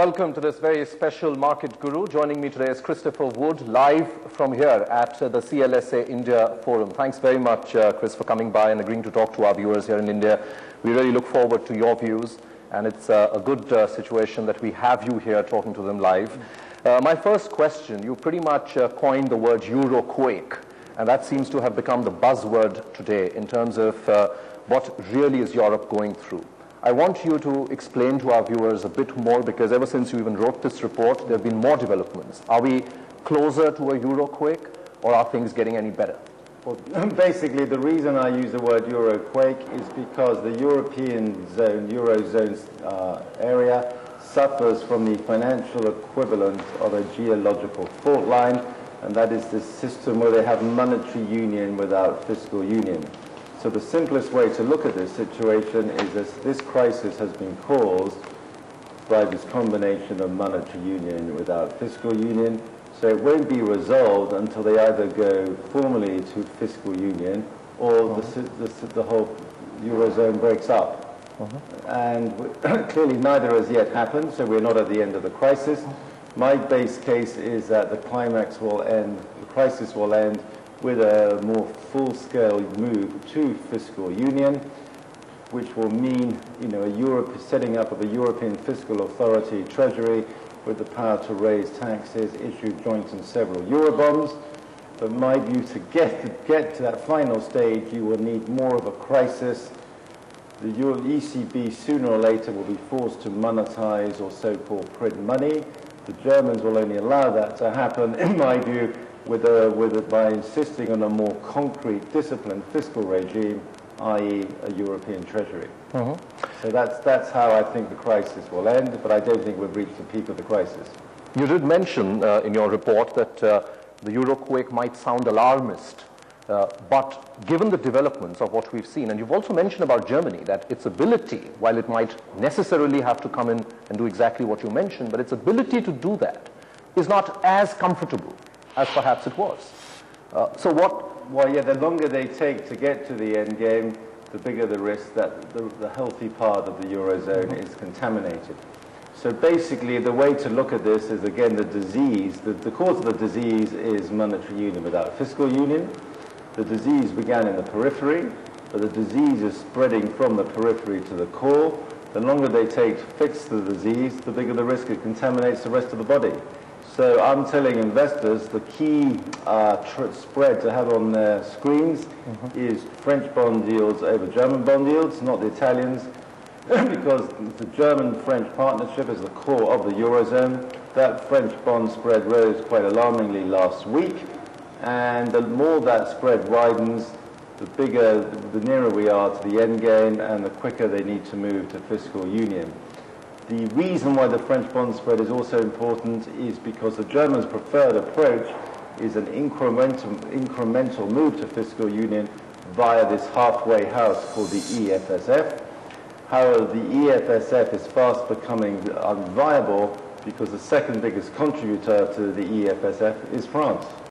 Welcome to this very special Market Guru. Joining me today is Christopher Wood, live from here at uh, the CLSA India Forum. Thanks very much, uh, Chris, for coming by and agreeing to talk to our viewers here in India. We really look forward to your views, and it's uh, a good uh, situation that we have you here talking to them live. Uh, my first question, you pretty much uh, coined the word Euroquake, and that seems to have become the buzzword today in terms of what really is Europe going through. I want you to explain to our viewers a bit more because ever since you even wrote this report, there have been more developments. Are we closer to a Euroquake or are things getting any better? Well, basically, the reason I use the word Euroquake is because the European zone, Eurozone uh, area, suffers from the financial equivalent of a geological fault line, and that is the system where they have monetary union without fiscal union. So the simplest way to look at this situation is this, this crisis has been caused by this combination of monetary union without fiscal union. So it won't be resolved until they either go formally to fiscal union or the, uh-huh. the, the whole Eurozone breaks up. Uh-huh. And clearly neither has yet happened, so we're not at the end of the crisis. Uh-huh. My base case is that the climax will end, the crisis will end with a more full-scale move to fiscal union, which will mean, you know, a Europe setting up of a European fiscal authority treasury with the power to raise taxes, issue joint and several Eurobonds. But my view, to get to, get to that final stage, you will need more of a crisis. The Euro ECB sooner or later will be forced to monetize or so-called print money. The Germans will only allow that to happen, in my view, with a, with a, by insisting on a more concrete, disciplined fiscal regime, i.e. a European treasury. Mm-hmm. So that's, that's how I think the crisis will end, but I don't think we've reached the peak of the crisis. You did mention uh, in your report that uh, the Euroquake might sound alarmist, uh, but given the developments of what we've seen, and you've also mentioned about Germany, that its ability, while it might necessarily have to come in and do exactly what you mentioned, but its ability to do that is not as comfortable as perhaps it was. Uh, so what? Well, yeah, the longer they take to get to the end game, the bigger the risk that the, the healthy part of the Eurozone is contaminated. So basically, the way to look at this is, again, the disease. The, the cause of the disease is monetary union without fiscal union. The disease began in the periphery, but the disease is spreading from the periphery to the core. The longer they take to fix the disease, the bigger the risk it contaminates the rest of the body. So I'm telling investors the key uh, spread to have on their screens mm -hmm. is French bond yields over German bond yields, not the Italians, because the German-French partnership is the core of the Eurozone. That French bond spread rose quite alarmingly last week, and the more that spread widens, the bigger, the nearer we are to the end game, and the quicker they need to move to fiscal union. The reason why the French bond spread is also important is because the Germans' preferred approach is an incremental, incremental move to fiscal union via this halfway house called the EFSF. However, the EFSF is fast becoming unviable because the second biggest contributor to the EFSF is France.